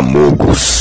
Camugos.